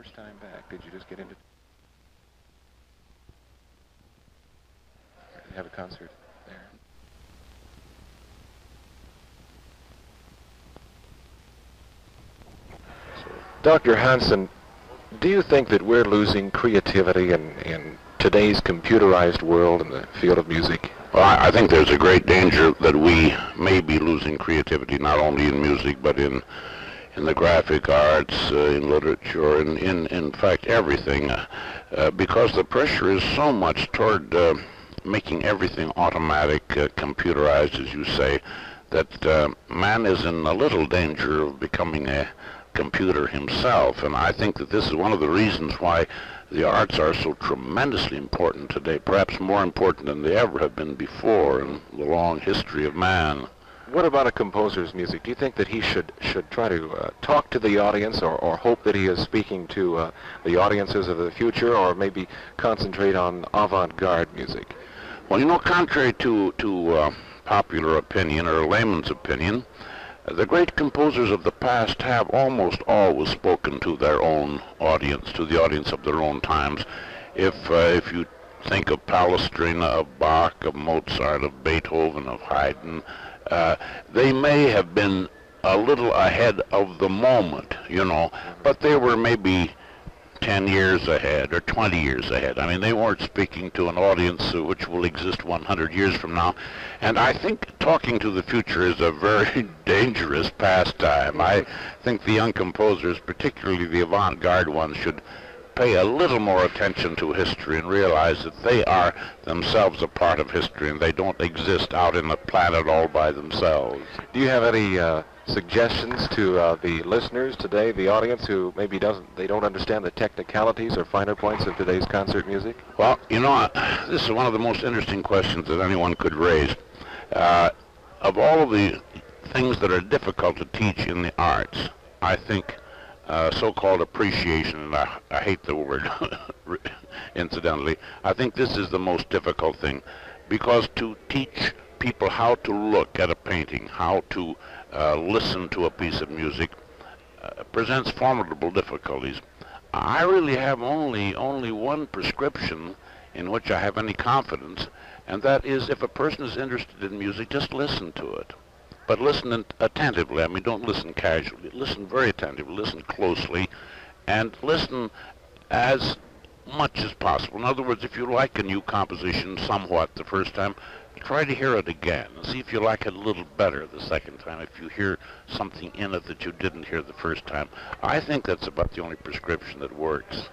much time back? Did you just get into have a concert there? Dr. Hanson, do you think that we're losing creativity in, in today's computerized world in the field of music? Well, I, I think there's a great danger that we may be losing creativity not only in music but in in the graphic arts, uh, in literature, in, in in fact everything, uh, uh, because the pressure is so much toward uh, making everything automatic, uh, computerized, as you say, that man is in a little danger of becoming a computer himself. And I think that this is one of the reasons why the arts are so tremendously important today, perhaps more important than they ever have been before in the long history of man. What about a composer's music? Do you think that he should should try to uh, talk to the audience, or, or hope that he is speaking to uh, the audiences of the future, or maybe concentrate on avant-garde music? Well, you know, contrary to to uh, popular opinion or layman's opinion, the great composers of the past have almost always spoken to their own audience, to the audience of their own times. If uh, if you think of Palestrina, of Bach, of Mozart, of Beethoven, of Haydn, uh, they may have been a little ahead of the moment, you know, but they were maybe 10 years ahead or 20 years ahead. I mean, they weren't speaking to an audience which will exist 100 years from now. And I think talking to the future is a very dangerous pastime. I think the young composers, particularly the avant-garde ones, should pay a little more attention to history and realize that they are themselves a part of history and they don't exist out in the planet all by themselves. Do you have any uh, suggestions to uh, the listeners today, the audience who maybe doesn't, they don't understand the technicalities or finer points of today's concert music? Well, you know, uh, this is one of the most interesting questions that anyone could raise. Uh, of all of the things that are difficult to teach in the arts, I think uh, so-called appreciation, and I, I hate the word, incidentally, I think this is the most difficult thing, because to teach people how to look at a painting, how to uh, listen to a piece of music uh, presents formidable difficulties. I really have only only one prescription in which I have any confidence, and that is if a person is interested in music, just listen to it. But listen attentively. Uh, I mean, don't listen casually. Listen very attentively. Listen closely, and listen as much as possible. In other words, if you like a new composition somewhat the first time, try to hear it again and see if you like it a little better the second time if you hear something in it that you didn't hear the first time. I think that's about the only prescription that works.